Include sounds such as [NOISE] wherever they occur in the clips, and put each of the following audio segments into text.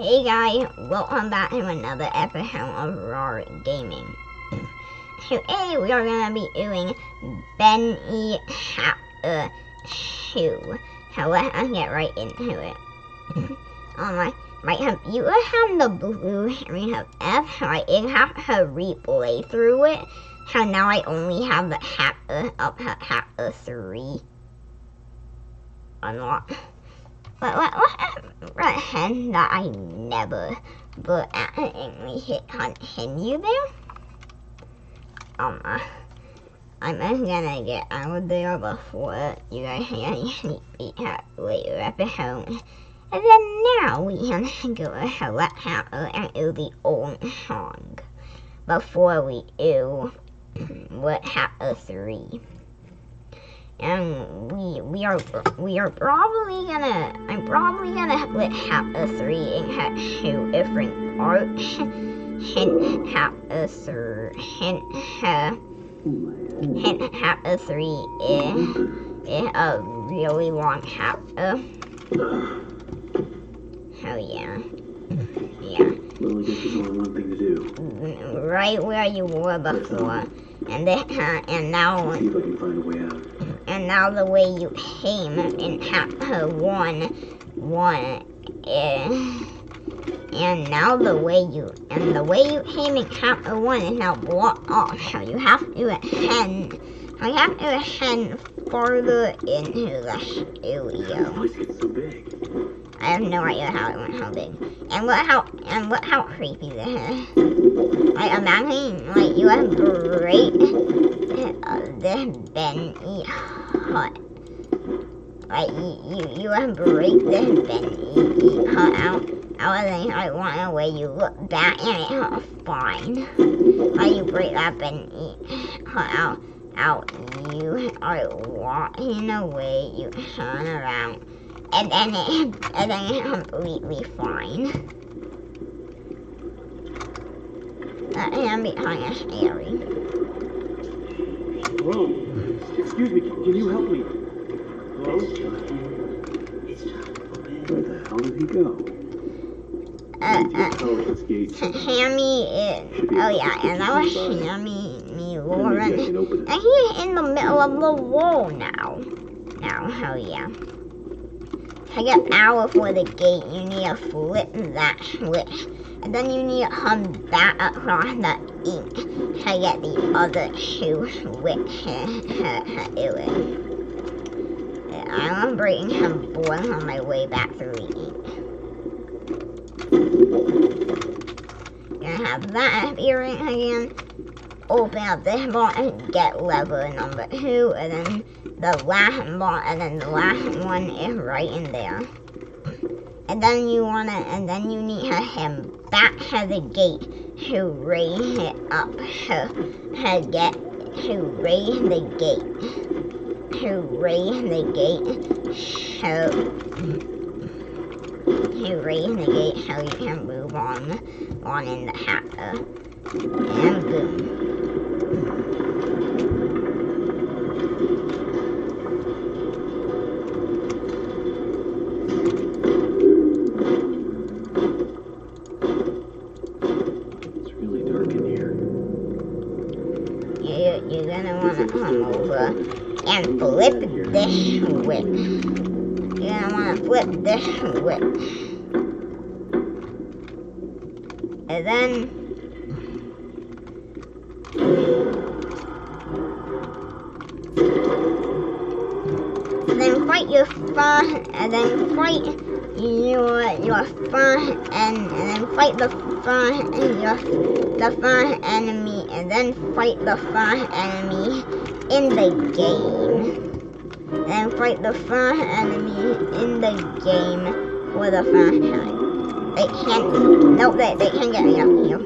Hey guys, welcome back to another episode of Rawrr Gaming. [CLEARS THROAT] Today we are gonna be doing Bendy Chapter 2. So let us get right into it. [LAUGHS] On oh, my my computer have the blue screen of F, so I have to replay through it. So now I only have the chapter of chapter 3 unlocked. But what, what pretend that I never but accidentally hit continue there? Um, uh, I'm gonna get out of there before you guys get any sneak peek at episode. And then now we can go ahead let chapter and do the old song before we do what chapter 3 and we we are we are probably gonna I'm probably gonna split chapter three and have two different parts. Hint chapter three hint uh, hint chapter three is, is a really long chapter. Oh yeah. Yeah. Well, I guess there's only one thing to do. Right where you were before. And then, uh, and now See if I can find a way out. And now the way you came in chapter one, one is, and now the way you, and the way you came in chapter one is now blocked off, oh, so you have to ascend, so you have to ascend further into the How studio. did the voice so big? I have no idea how it went how big. And look how and look how creepy this is. Like imagine like you have break uh, this Bendy hut. Like you you, you have break this Bendy hut out out of the like one away you look back and it's fine. Like you break that Bendy hut out out you are walking away, you turn around and then it, and then it's completely fine. That can be kind of scary. Hello? Excuse me, can you help me? Hello? Where the hell did he go? Uh, uh, tell this gate? Sammy is, oh yeah, and that was Sammy, me, I Lauren, and he's in the middle of the wall now. Now, oh yeah. To get out for the gate, you need to flip that switch. And then you need to come back across the ink to get the other two switches [LAUGHS] I'm breaking some boards on my way back through the ink. Gonna have that appearing again. Open up this and get lever number two, and then the last box, and then the last one is right in there. And then you wanna, and then you need to head back to the gate to raise it up to, to get, to raise the gate. To raise the gate so, to raise the gate so you can move on, on in the chapter. And boom. It's really dark in here. You, you're gonna wanna come over and flip this switch. You're gonna wanna switch. And then and then fight your first and then fight your your first and, and then fight the first your the first enemy and then fight the first enemy in the game. And fight the first enemy in the game for the first time. They can't no they, they can't get me up here.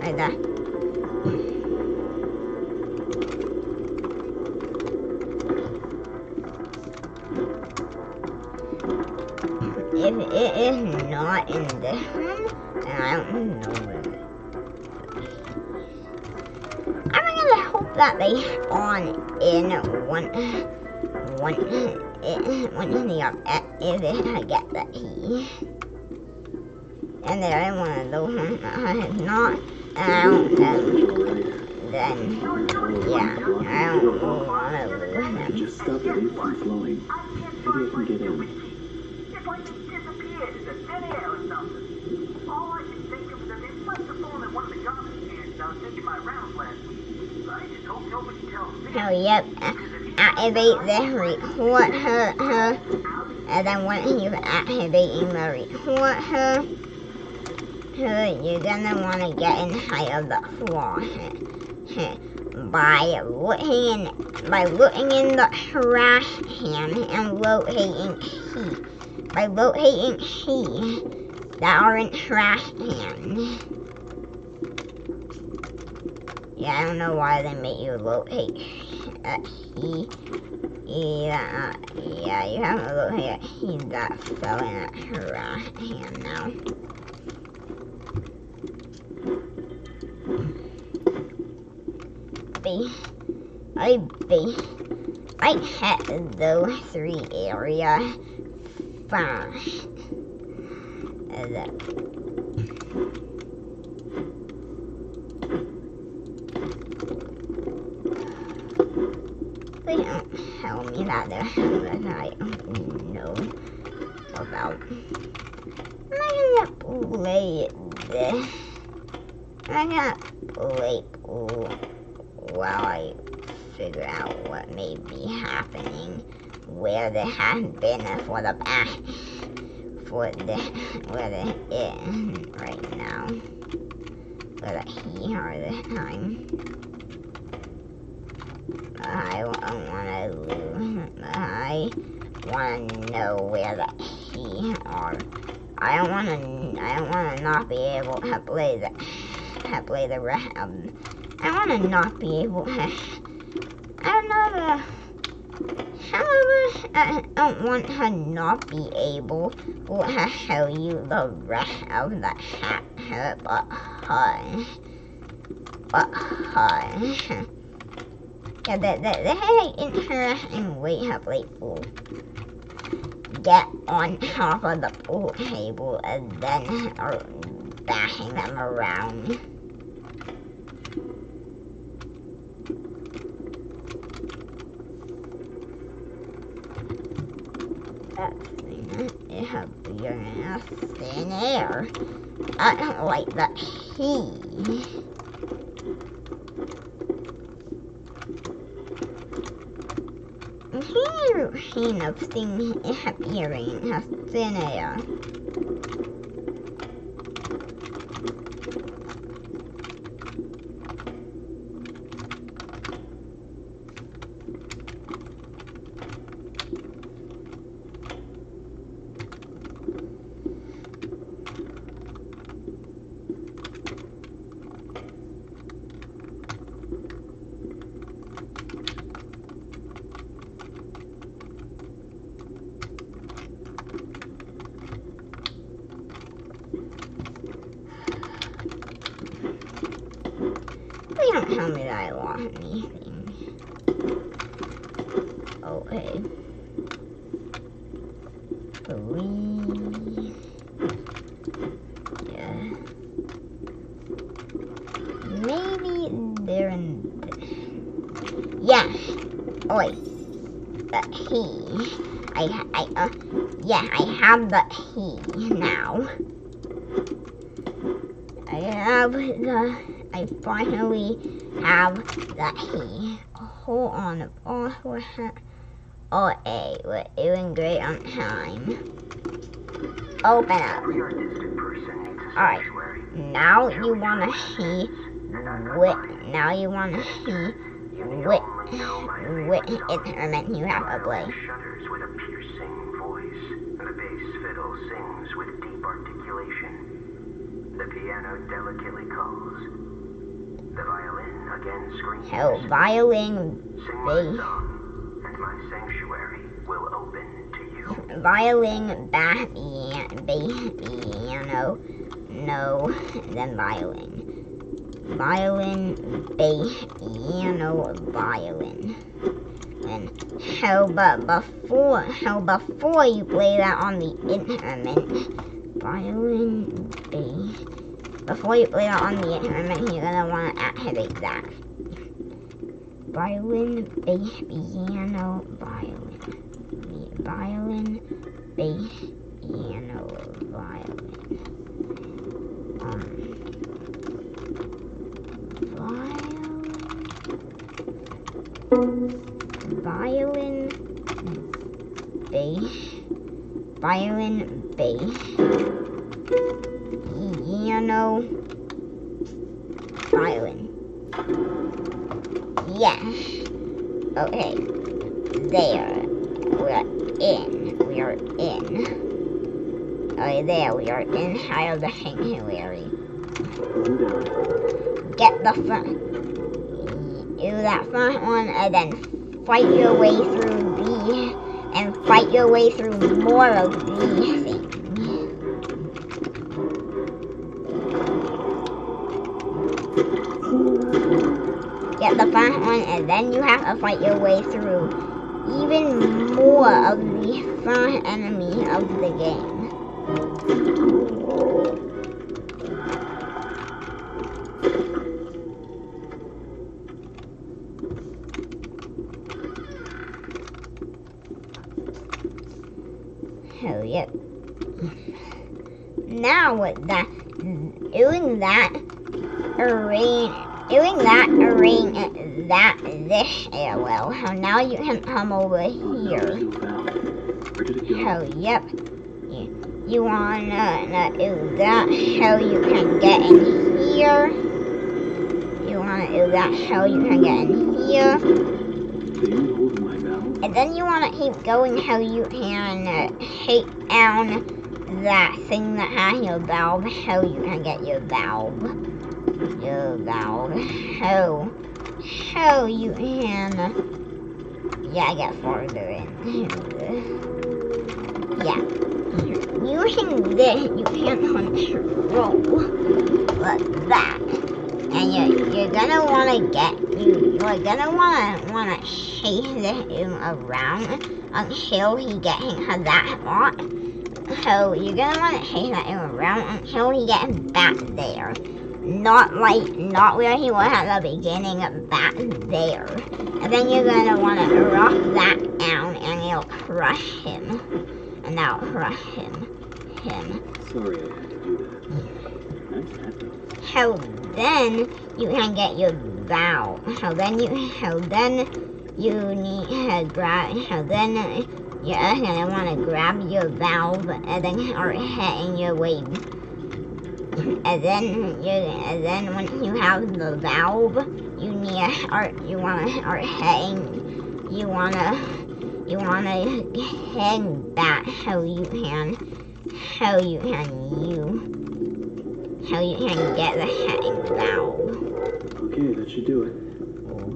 Right there. If it is not in this one, I don't know it I'm hope that they spawn in one, one it, when the um, if it get the E. And the other one of those ones that has not, and I don't then, then yeah, I don't want. Just stop the ink from flowing. Maybe I can get in. All I think of that have one of the cans I my rounds last week. I just hope So yep, activate the report her, her, and then once you activating the report her, her, you're gonna want to get inside of the floor by looking in, by looking in the trash can and locating key, by locating key that are in trash can. Yeah, I don't know why they make you locate a key. Yeah, uh, yeah, you have a locate a key that fell in trash can now. B. I B. I hit those three area fast. And then They don't I don't know about. I'm gonna play this. I'm gonna play while I figure out what may be happening where they have been for the past for the where they is right now. Where the here this time. I don't want to I want to know where the key are. I don't want to. I don't want to not be able to play the play the of. I want to not be able to. I don't know the. I don't want to not be able to show you the rest of the chapter, but hush. But Yeah, that that that interesting way to play pool. Get on top of the pool table and then are bashing them around. That thing is a bigger than thin air. I don't like that key. Kind of thing appearing as thin air. They don't tell me that I lost anything. Okay. Three. Yeah. Maybe they're in. th- Yeah. Oh wait. The key. Uh. Yeah, I have the key now. I have the. I finally have the key. Hold on, oh, we're oh, hey, we're doing great on time. Open up. Alright. Now you wanna see what? Now you wanna see what? What instrument you have to play? Articulation. The piano delicately calls. The violin again screams. Hell, violin, Sing my bass. song, and my sanctuary will open to you. violin, bass, piano, no, then violin. Violin, bass, piano, violin. And how but before how before you play that on the internet, violin B. Before you play that on the internet, you're gonna wanna activate that. Violin, bass, piano, violin. Violin, bass, piano, violin. Um, violin, violin, bass, violin, bass, piano, violin. Yes. Okay. There. We're in. We are in. Okay, there. We are inside the sanctuary. Get the front. Do that front one and then fight your way through the and fight your way through more of things. The front one and then you have to fight your way through even more of the front enemy of the game. Oh, yeah. [LAUGHS] Now with that, doing that, arrange, doing that, ring that, this well. How now you can come over here. Oh, yep. You, you wanna uh, do that so you can get in here. You wanna do that so you can get in here. And then you want to keep going how you can uh, hit down that thing that has your valve, how you can get your valve. Your valve. How, how you can, yeah, get farther in. Yeah. Using this, you can control like that. And you're, you're gonna wanna get you you're gonna wanna wanna chase him around until he get him to that spot. So you're gonna wanna chase him around until he gets back there. Not like not where he was at the beginning, back there. And then you're gonna wanna rock that down and you'll crush him. And that'll crush him. Him. Sorry I had to do that. So then you can get your valve. So then you so then you need to grab so then you're gonna wanna grab your valve and then start hitting your way. And then you and then when you have the valve you need to start you wanna start hitting you wanna you wanna hang back so you can so you can you how you can get the hang valve. Okay, that should do it. Oh.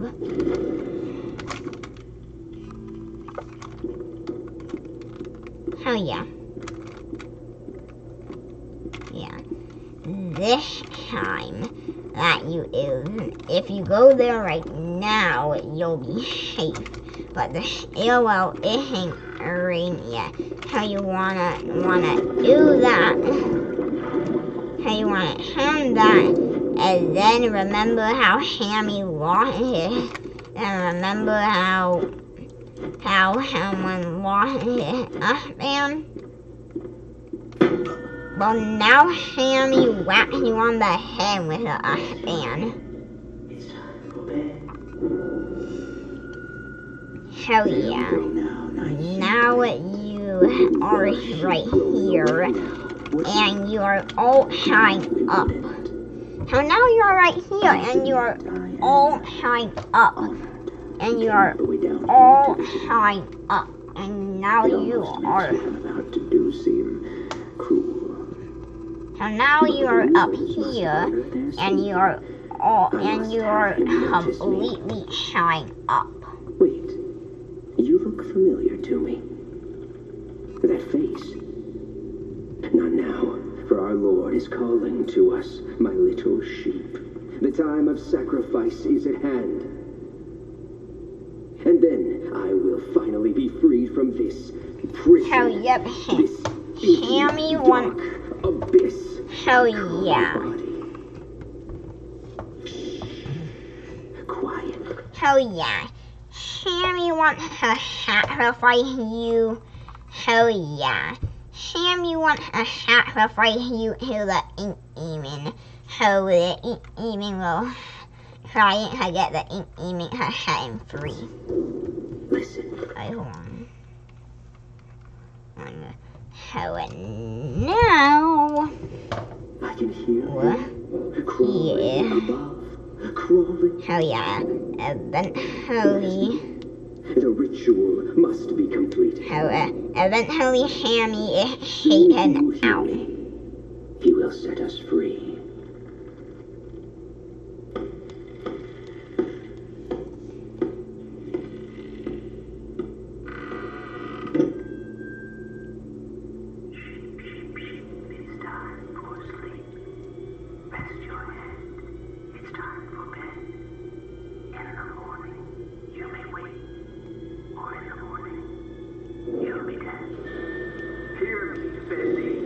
Yeah. This time that you is if you go there right now you'll be safe. But the stairwell isn't rain yet. How you wanna wanna do that how you want to hand that, and then remember how Sammy lost it, and remember how how someone lost us man. Well, now Sammy whacked you on the head with a for bed. Hell yeah. Now, you are right here. and you are all shined up. So now you are right here, and you are all shined up, and you are all shined up, and now you are. about to do seem cruel. So now you are up here, and you are all, and you are completely shined up. Wait, you look familiar to me. That face. Not now, for our Lord is calling to us, my little sheep. The time of sacrifice is at hand. And then I will finally be freed from this prison. Hell yep. This [LAUGHS] Hammy dark abyss. Hell yeah. Quiet. Hell yeah. Sammy wants to sacrifice you. Hell yeah. Sammy wants her hat to sacrifice you to the ink demon. So the ink demon will try to get the ink demon to set him free. Listen. Wait, hold on. So now. I can hear What? you crawling Yeah. above, crawling. Hell yeah. Uh, eventually. The ritual must be complete. How uh, uh eventually Sammy is uh, shaken out. He will set us free. Arise.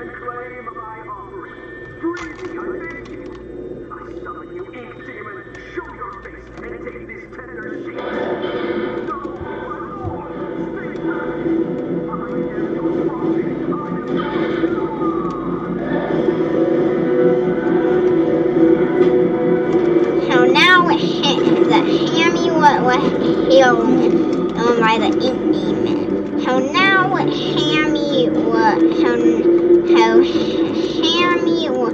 And claim my offering. Free me, now Sammy was so, so Sammy was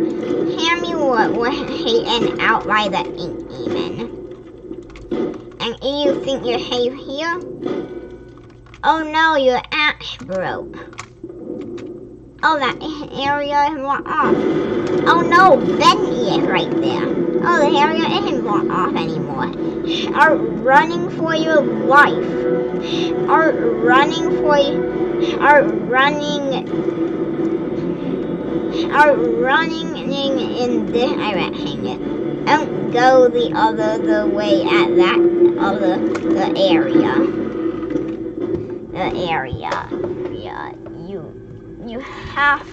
Sammy was, was taken out by the ink demon. And you think you're safe here? Oh no, your axe broke. Oh, that area is blocked off. Oh no, Bendy is right there. Oh, the area isn't off anymore. Start running for your life. Start running for Start running. Start running in, this direction. Don't go the other the way at that other the area. The area. Yeah, you you have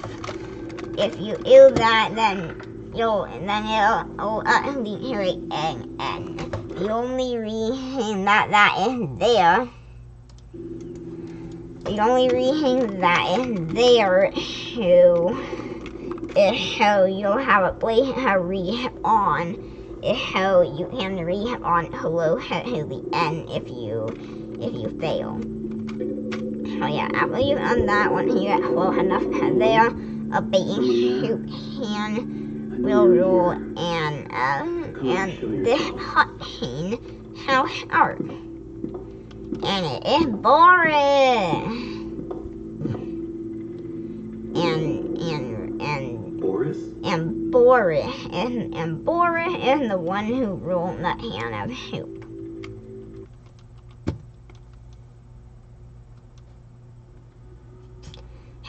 if you do that then you'll then it'll deteriorate and and the only reason that that is there the only reason that is there to is so you'll have a place to read on is so you can read on hello to the end if you if you fail. So yeah, after you've done that, once you get close enough there, a bacon soup can will and uh, and this cutscene how start. And it is boring. And and and Boris? and Boris and and Boris is the one who rolled the can of soup.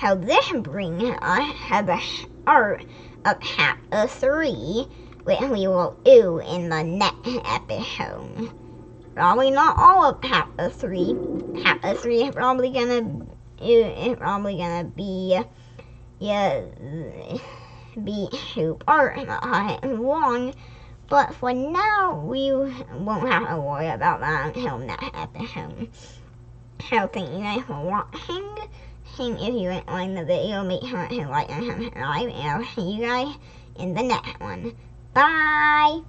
So this brings us to the start of a three, which we will do in the next episode. Probably not all of half a three. Half a three is probably gonna is probably gonna be yeah be super long. But for now, we won't have to worry about that until next episode. So thank you guys for watching. And if you enjoyed the video, make sure to like and subscribe. And I'll see you guys in the next one. Bye!